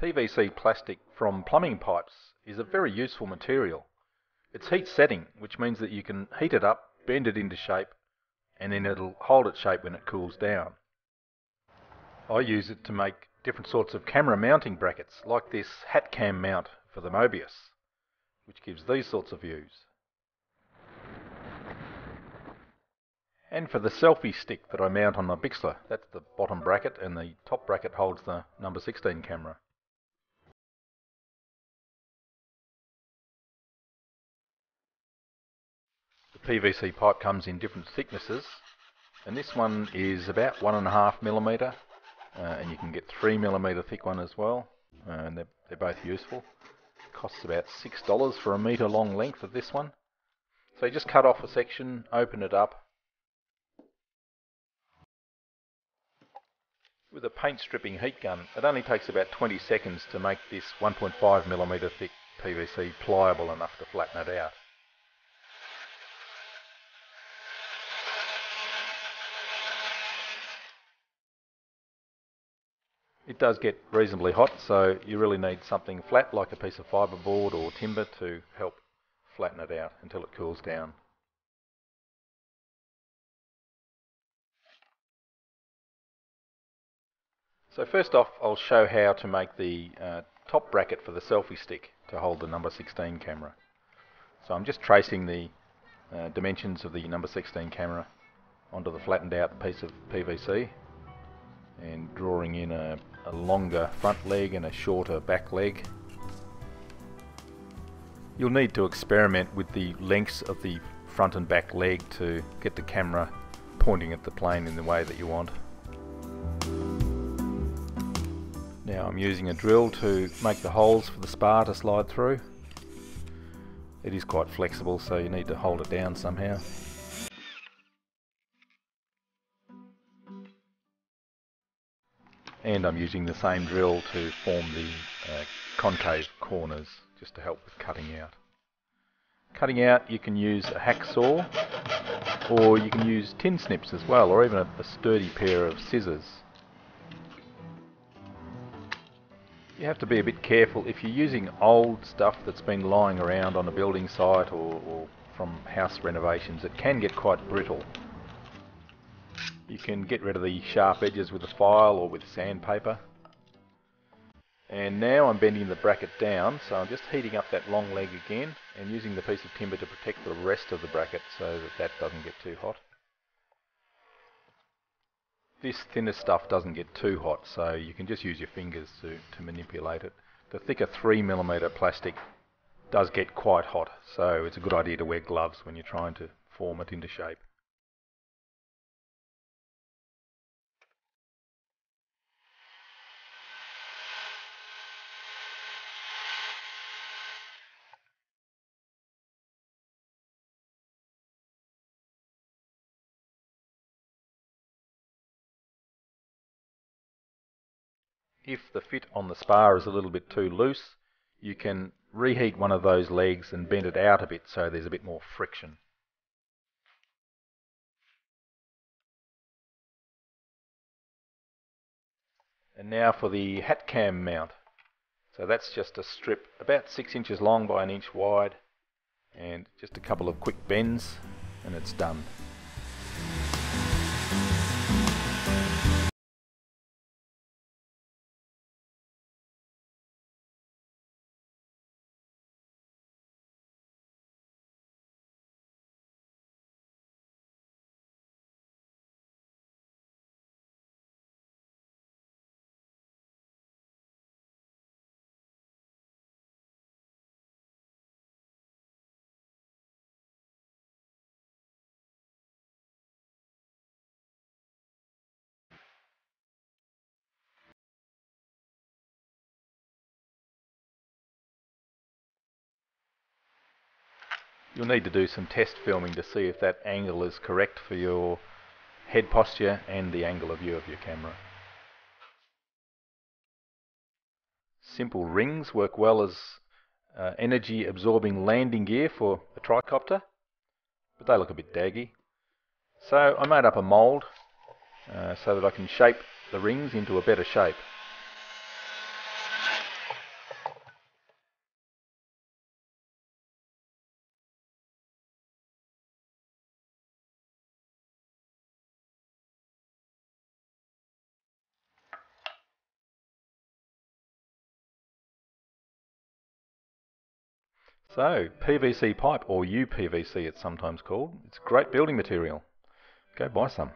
PVC plastic from plumbing pipes is a very useful material. It's heat setting, which means that you can heat it up, bend it into shape, and then it'll hold its shape when it cools down. I use it to make different sorts of camera mounting brackets, like this hat cam mount for the Mobius, which gives these sorts of views. And for the selfie stick that I mount on my Bixler, that's the bottom bracket and the top bracket holds the number 16 camera. PVC pipe comes in different thicknesses and this one is about one and a half millimeter uh, and you can get three millimeter thick one as well uh, and they're, they're both useful. Costs about six dollars for a meter long length of this one. So you just cut off a section open it up. With a paint stripping heat gun it only takes about 20 seconds to make this 1.5 millimeter thick PVC pliable enough to flatten it out It does get reasonably hot, so you really need something flat like a piece of fibreboard or timber to help flatten it out until it cools down. So first off, I'll show how to make the uh, top bracket for the selfie stick to hold the number 16 camera. So I'm just tracing the uh, dimensions of the number 16 camera onto the flattened out piece of PVC drawing in a, a longer front leg and a shorter back leg. You'll need to experiment with the lengths of the front and back leg to get the camera pointing at the plane in the way that you want. Now I'm using a drill to make the holes for the spar to slide through. It is quite flexible so you need to hold it down somehow. And I'm using the same drill to form the uh, concave corners just to help with cutting out. Cutting out you can use a hacksaw or you can use tin snips as well or even a, a sturdy pair of scissors. You have to be a bit careful if you're using old stuff that's been lying around on a building site or, or from house renovations it can get quite brittle you can get rid of the sharp edges with a file or with sandpaper. And now I'm bending the bracket down, so I'm just heating up that long leg again and using the piece of timber to protect the rest of the bracket so that that doesn't get too hot. This thinner stuff doesn't get too hot, so you can just use your fingers to, to manipulate it. The thicker 3mm plastic does get quite hot, so it's a good idea to wear gloves when you're trying to form it into shape. If the fit on the spar is a little bit too loose, you can reheat one of those legs and bend it out a bit so there's a bit more friction. And now for the hat cam mount. So that's just a strip about 6 inches long by an inch wide and just a couple of quick bends and it's done. You'll need to do some test filming to see if that angle is correct for your head posture and the angle of view of your camera. Simple rings work well as uh, energy absorbing landing gear for a tricopter, but they look a bit daggy. So I made up a mould uh, so that I can shape the rings into a better shape. So, PVC pipe, or UPVC it's sometimes called, it's great building material. Go buy some.